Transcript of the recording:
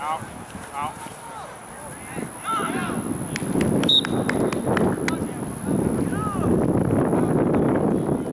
Out. Out.